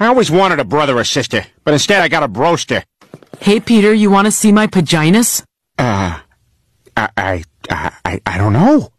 I always wanted a brother or sister, but instead I got a broster. Hey, Peter, you want to see my paginas? Uh, I, I, I, I don't know.